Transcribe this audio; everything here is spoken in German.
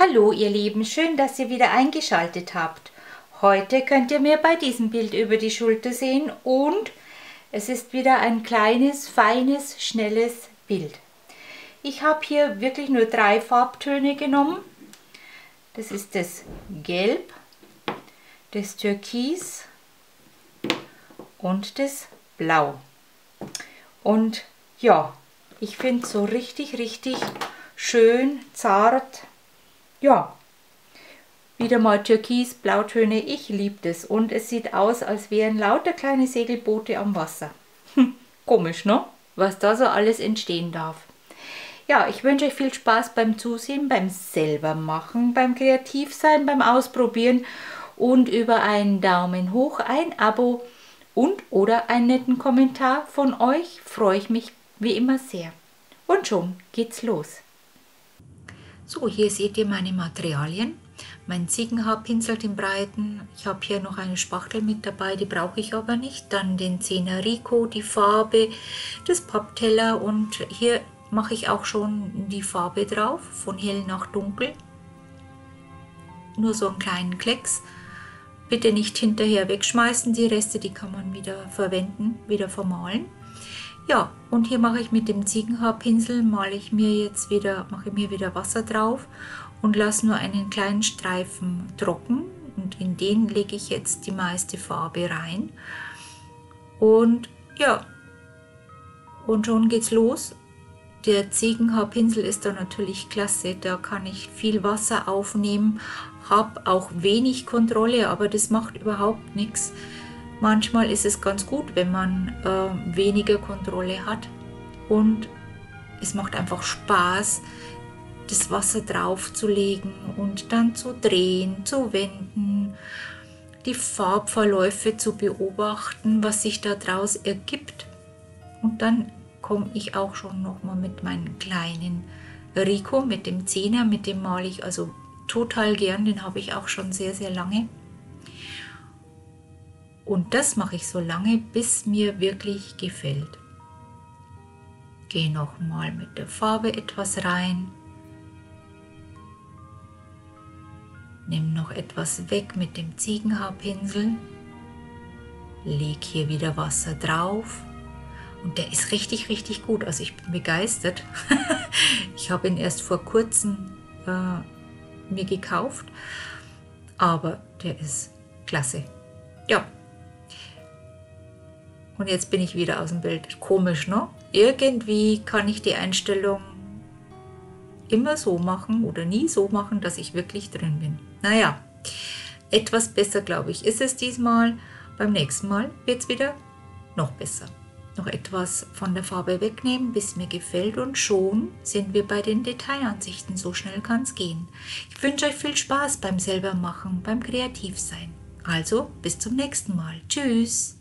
Hallo ihr Lieben, schön, dass ihr wieder eingeschaltet habt. Heute könnt ihr mir bei diesem Bild über die Schulter sehen und es ist wieder ein kleines, feines, schnelles Bild. Ich habe hier wirklich nur drei Farbtöne genommen. Das ist das Gelb, das Türkis und das Blau. Und ja, ich finde es so richtig, richtig schön, zart, ja, wieder mal Türkis, Blautöne, ich liebe das. Und es sieht aus, als wären lauter kleine Segelboote am Wasser. Komisch, ne? Was da so alles entstehen darf. Ja, ich wünsche euch viel Spaß beim Zusehen, beim selbermachen, beim Kreativsein, beim Ausprobieren und über einen Daumen hoch, ein Abo und oder einen netten Kommentar von euch freue ich mich wie immer sehr. Und schon geht's los. So, hier seht ihr meine Materialien. Mein Ziegenhaarpinsel, den breiten. Ich habe hier noch eine Spachtel mit dabei, die brauche ich aber nicht. Dann den 10er Rico, die Farbe, das Pappteller und hier mache ich auch schon die Farbe drauf, von hell nach dunkel. Nur so einen kleinen Klecks. Bitte nicht hinterher wegschmeißen, die Reste, die kann man wieder verwenden, wieder vermalen. Ja, und hier mache ich mit dem Ziegenhaarpinsel, male ich mir jetzt wieder, mache mir wieder Wasser drauf und lasse nur einen kleinen Streifen trocken und in den lege ich jetzt die meiste Farbe rein. Und ja, und schon geht's los. Der Ziegenhaarpinsel ist da natürlich klasse, da kann ich viel Wasser aufnehmen, habe auch wenig Kontrolle, aber das macht überhaupt nichts. Manchmal ist es ganz gut, wenn man äh, weniger Kontrolle hat und es macht einfach Spaß, das Wasser drauf zu legen und dann zu drehen, zu wenden, die Farbverläufe zu beobachten, was sich daraus ergibt. Und dann komme ich auch schon nochmal mit meinem kleinen Rico, mit dem Zehner, mit dem male ich also total gern, den habe ich auch schon sehr, sehr lange. Und das mache ich so lange, bis mir wirklich gefällt. Gehe nochmal mit der Farbe etwas rein. Nimm noch etwas weg mit dem Ziegenhaarpinsel. Leg hier wieder Wasser drauf. Und der ist richtig, richtig gut. Also ich bin begeistert. ich habe ihn erst vor kurzem äh, mir gekauft. Aber der ist klasse. Ja, und jetzt bin ich wieder aus dem Bild. Komisch, ne? Irgendwie kann ich die Einstellung immer so machen oder nie so machen, dass ich wirklich drin bin. Naja, etwas besser, glaube ich, ist es diesmal. Beim nächsten Mal wird es wieder noch besser. Noch etwas von der Farbe wegnehmen, bis mir gefällt und schon sind wir bei den Detailansichten. So schnell kann es gehen. Ich wünsche euch viel Spaß beim selbermachen, beim Kreativsein. Also bis zum nächsten Mal. Tschüss.